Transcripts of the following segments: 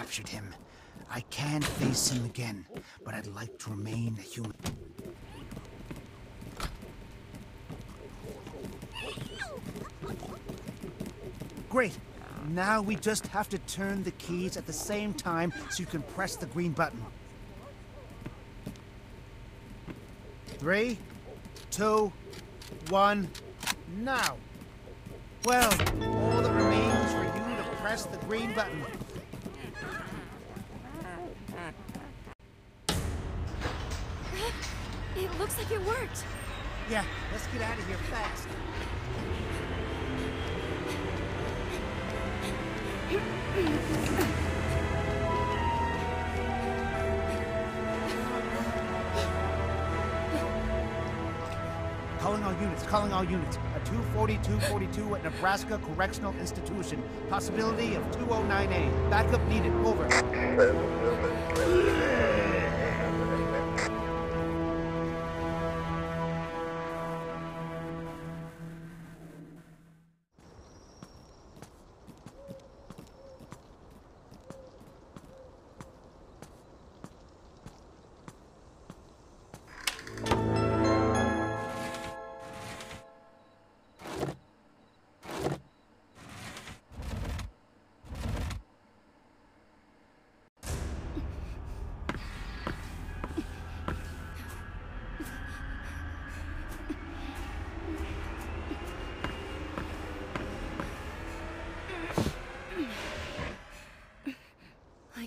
captured him. I can't face him again, but I'd like to remain a human. Great. Now we just have to turn the keys at the same time so you can press the green button. Three, two, one, now. Well, all that remains for you to press the green button. It looks like it worked. Yeah, let's get out of here fast. Calling all units, calling all units. A 24242 at Nebraska Correctional Institution. Possibility of 209A. Backup needed. Over.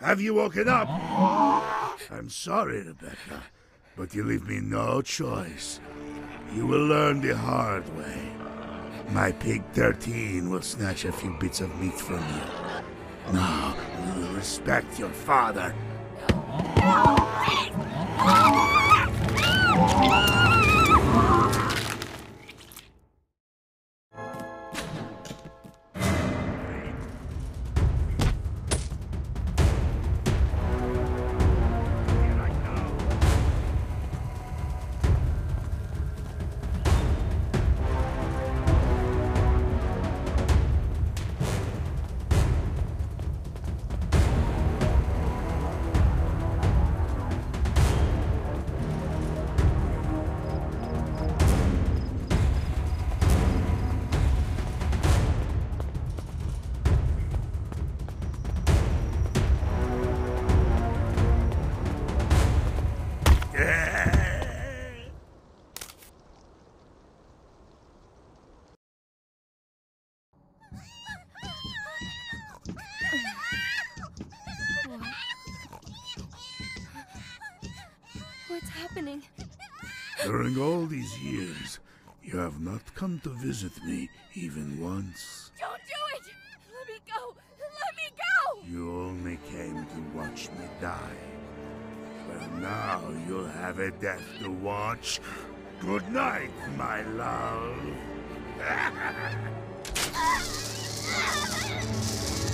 Have you woken up? I'm sorry, Rebecca, but you leave me no choice. You will learn the hard way. My pig 13 will snatch a few bits of meat from you. Now, you respect your father. What's happening? During all these years, you have not come to visit me even once. Don't do it! Let me go! Let me go! You only came to watch me die. Well, now you'll have a death to watch. Good night, my love.